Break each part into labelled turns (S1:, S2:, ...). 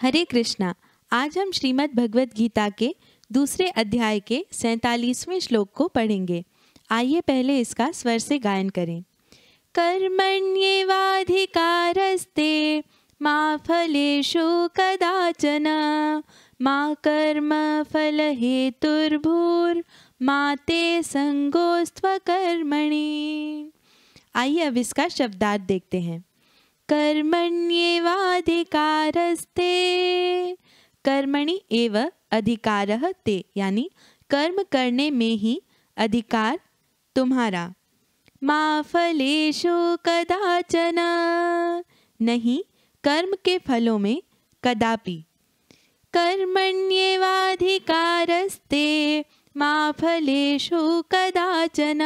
S1: हरे कृष्णा, आज हम श्रीमद् भगवत गीता के दूसरे अध्याय के सैतालीसवें श्लोक को पढ़ेंगे। आइए पहले इसका स्वर से गायन करें। कर्मण्येवाधिकारस्ते मा फलेषु कदाचन मा कर्म फल मा ते संगोस्त्वकर्मणि आइए अब इसका शब्दार्थ देखते हैं। कर्मण्येवाधिकारस्ते, कर्मणि एव अधिकार ते, यानी कर्म करने में ही अधिकार तुम्हारा। मा फलेशु कदाचन, नहीं कर्म के फलों में कदापि। कर्मण्येवाधिकारस्ते मा फलेशु कदाचन।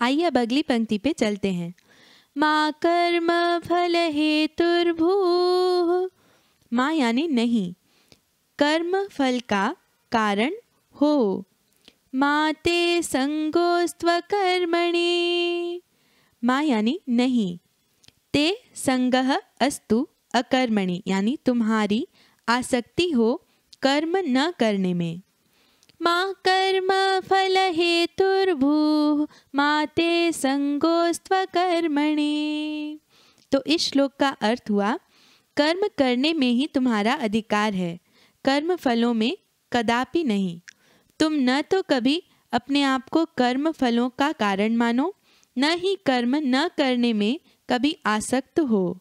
S1: आइए अब अगली पंक्ति पे चलते हैं। माँ कर्म फल हेतुर्भू माँ यानी नहीं, कर्म फल का कारण हो। माते संगोस्त्वकर्मणि माँ यानी नहीं, ते संगह अस्तु अकर्मणि, यानी तुम्हारी आसक्ति हो कर्म न करने में। माँ कर्म फल हेतुर्भू माते संगोस्त्वकर्मणि तो इस श्लोक का अर्थ हुआ, कर्म करने में ही तुम्हारा अधिकार है, कर्म फलों में कदापि नहीं। तुम न तो कभी अपने आप को कर्म फलों का कारण मानो, न ही कर्म न करने में कभी आसक्त हो।